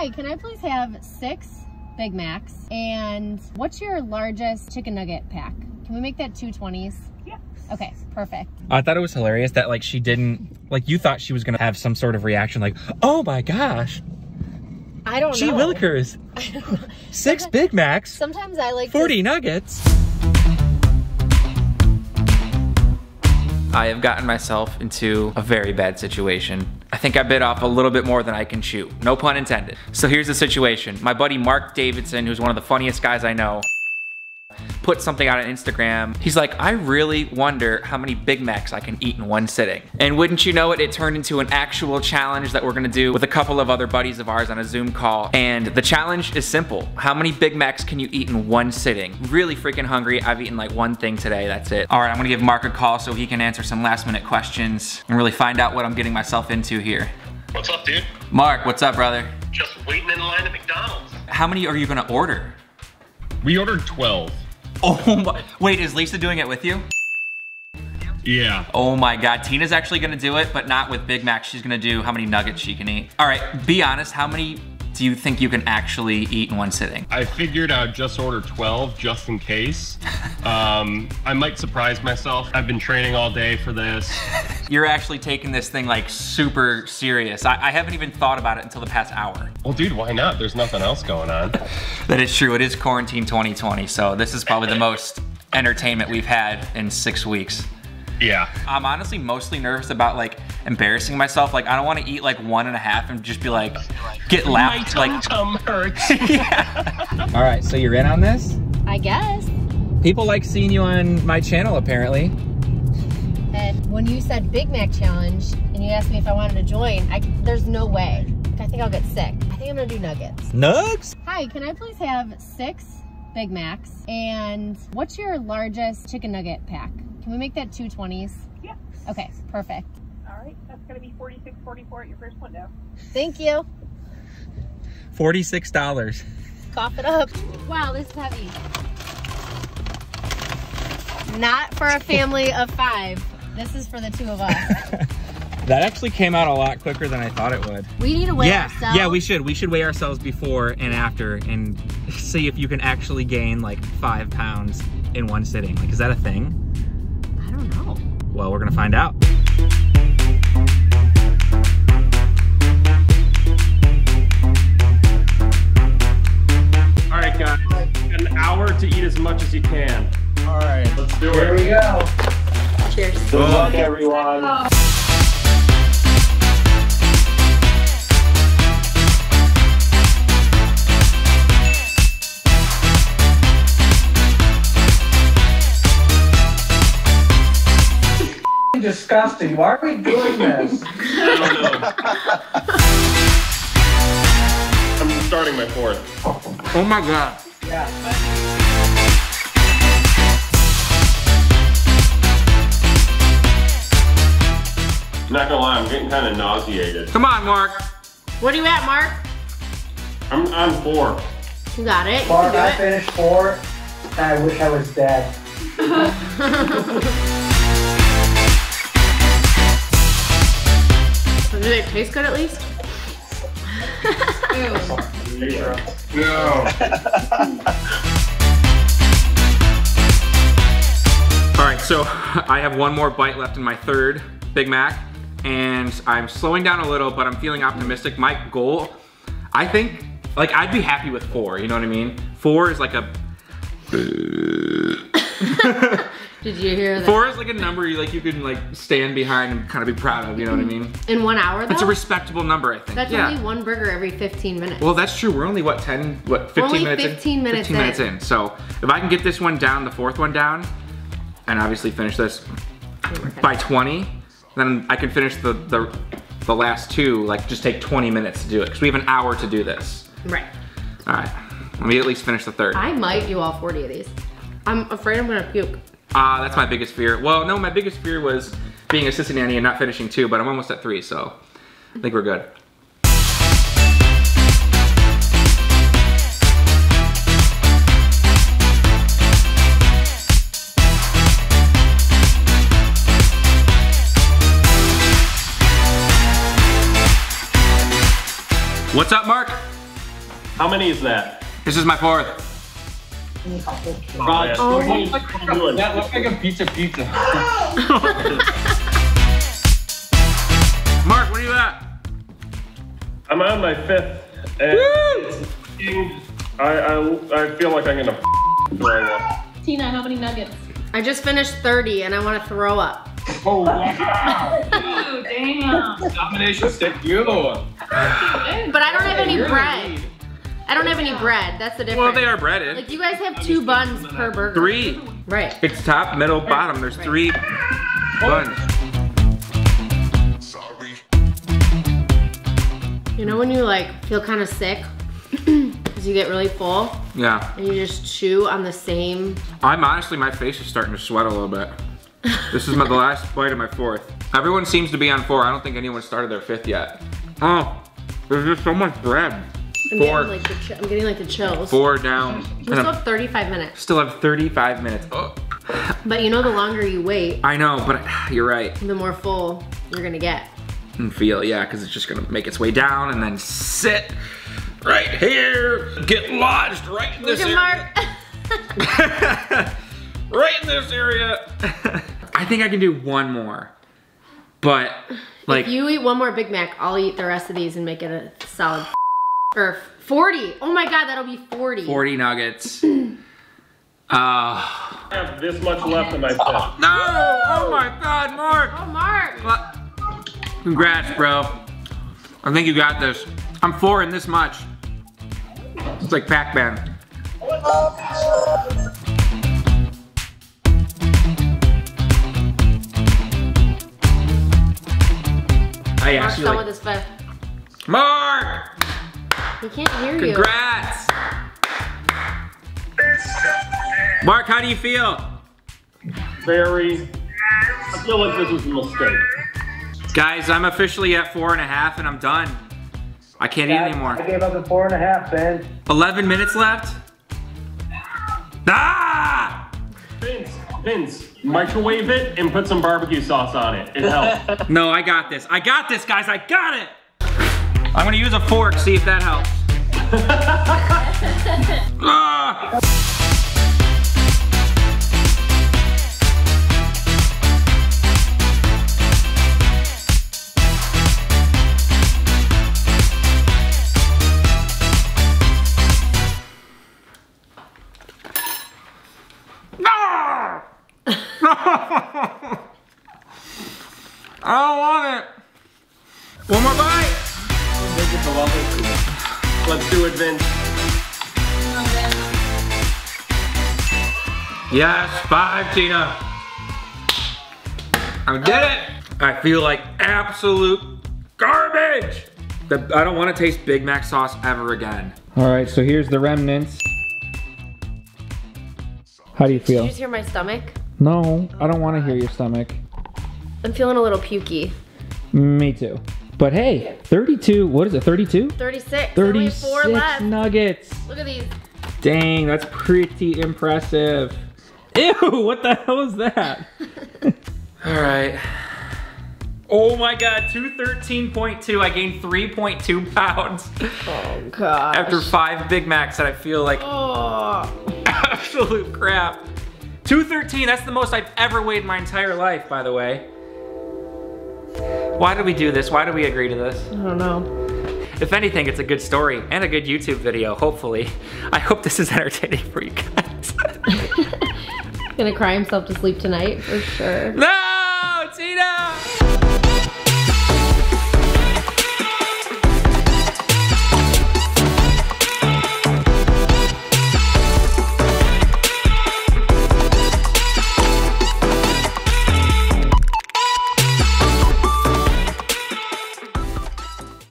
Hi, can I please have six Big Macs? And what's your largest chicken nugget pack? Can we make that two 20s? Yeah. Okay, perfect. I thought it was hilarious that like she didn't, like you thought she was gonna have some sort of reaction like, oh my gosh, I don't gee know. willikers, six Big Macs, Sometimes I like to- 40 nuggets. I have gotten myself into a very bad situation. I think I bit off a little bit more than I can chew. No pun intended. So here's the situation. My buddy Mark Davidson, who's one of the funniest guys I know, put something out on Instagram. He's like, I really wonder how many Big Macs I can eat in one sitting. And wouldn't you know it, it turned into an actual challenge that we're gonna do with a couple of other buddies of ours on a Zoom call. And the challenge is simple. How many Big Macs can you eat in one sitting? Really freaking hungry. I've eaten like one thing today, that's it. All right, I'm gonna give Mark a call so he can answer some last minute questions and really find out what I'm getting myself into here. What's up, dude? Mark, what's up, brother? Just waiting in line at McDonald's. How many are you gonna order? We ordered 12. Oh my, wait, is Lisa doing it with you? Yeah. Oh my God, Tina's actually gonna do it, but not with Big Mac. She's gonna do how many nuggets she can eat. All right, be honest, how many do you think you can actually eat in one sitting? I figured I'd just order 12 just in case. Um, I might surprise myself. I've been training all day for this. You're actually taking this thing like super serious. I, I haven't even thought about it until the past hour. Well, dude, why not? There's nothing else going on. That is true, it is quarantine 2020, so this is probably the most entertainment we've had in six weeks. Yeah. I'm honestly mostly nervous about like embarrassing myself. Like I don't want to eat like one and a half and just be like, get My laughed. tum Like, tum hurts. all right, so you're in on this? I guess. People like seeing you on my channel apparently. And when you said Big Mac challenge and you asked me if I wanted to join, I, there's no way. I think I'll get sick. I think I'm gonna do nuggets. Nugs? Hi, can I please have six Big Macs? And what's your largest chicken nugget pack? Can we make that two 20s? Yeah. Okay, perfect. All right, that's gonna be forty-six, forty-four at your first window. Thank you. $46. Cough it up. Wow, this is heavy. Not for a family of five. This is for the two of us. That actually came out a lot quicker than I thought it would. We need to weigh yeah, ourselves. yeah, we should. We should weigh ourselves before and after and see if you can actually gain like five pounds in one sitting. Like, is that a thing? I don't know. Well, we're gonna find out. Much as you can. All right, Let's do here it. we go. Cheers. Good luck, everyone. Disgusting. Why are we doing this? I'm starting my fourth. Oh my god. yeah. Not gonna lie, I'm getting kind of nauseated. Come on, Mark. What are you at, Mark? I'm on four. You got it. You Mark, can I it. finished four. and I wish I was dead. Do they taste good at least? No. All right, so I have one more bite left in my third Big Mac, and I'm slowing down a little, but I'm feeling optimistic. My goal, I think, like I'd be happy with four. You know what I mean? Four is like a Did you hear that? four is like a number you like you can like stand behind and kind of be proud of. You know what I mm-hmm. mean? In one hour, though? That's a respectable number, I think. That's yeah. only one burger every 15 minutes. Well, that's true. We're only what 10, what 15 only minutes 15 in? minutes 15 minutes in. in. So if I can get this one down, the fourth one down, and obviously finish this by 20, then I can finish the the, the last two. Like just take 20 minutes to do it because we have an hour to do this. right. All right. Let me at least finish the third. I might do all 40 of these. I'm afraid I'm gonna puke. Ah, that's my biggest fear. Well, no, my biggest fear was being a assistant nanny and not finishing two, but I'm almost at three, so I think we're good. Many is that? This is my fourth. Raj, Oh what are my you doing? That looks like a pizza pizza. Mark, what are you at? I'm on my fifth, and it's- I, I, I feel like I'm gonna throw up. Tina, how many nuggets? I just finished 30 and I want to throw up. Oh wow! Ooh, damn. Domination stick you. But I don't have any bread. I don't have any bread. That's the difference. Well, they are breaded. Like you guys have two buns per burger. Three. Right. It's top, middle, bottom. There's three buns. You know when you like feel kind of sick because you get really full Yeah. and you just chew on the same. I'm honestly, my face is starting to sweat a little bit. This is my, the last bite of my fourth. Everyone seems to be on four. I don't think anyone started their fifth yet. Oh, there's just so much bread. I'm Four. getting like the I'm getting like the chills. Four down. We still have 35 minutes. still have 35 minutes. Oh, But you know the longer you wait, I know, but you're right. the more full you're gonna get. And feel, yeah, because it's just gonna make its way down and then sit right here, get lodged right in this area. Right in this area. I think I can do one more, but like if you eat one more Big Mac, I'll eat the rest of these and make it a solid or 40. Oh my god, that'll be 40. 40 nuggets. Uh, I have this much left in my fifth. no! Oh my God, Mark! Oh, Mark. Congrats, bro. I think you got this. I'm four in this much. It's like Pac-Man. I Mark's actually done like, with his. Mark! He can't hear you. Congrats! Mark, how do you feel? Very. I feel like this was a mistake. Guys, I'm officially at four and a half and I'm done. I can't eat anymore. I gave up at four and a half, Ben. 11 minutes left? Ah! Vince, Vince, microwave it and put some barbecue sauce on it. It helps. No, I got this. I got this, guys. I got it. I'm gonna use a fork, see if that helps. Ah! Let's do it, Vince. Yes, five, Tina. I did it. I feel like absolute garbage. The- I don't want to taste Big Mac sauce ever again. All right, so here's the remnants. How do you Did feel? you just hear my stomach? No, I don't want to hear your stomach. I'm feeling a little pukey. Me too. But hey, 32, what is it, 32? 36. Only 36 four left. nuggets. Look at these. Dang, that's pretty impressive. Ew, what the hell is that? All right. Oh my God, 213.2. I gained 3.2 pounds Oh god. after five Big Macs that I feel like Oh. absolute crap. 213, that's the most I've ever weighed in my entire life, by the way. Why did we do this? Why did we agree to this? I don't know. If anything, it's a good story and a good YouTube video, hopefully. I hope this is entertaining for you guys. Gonna cry himself to sleep tonight for sure. no!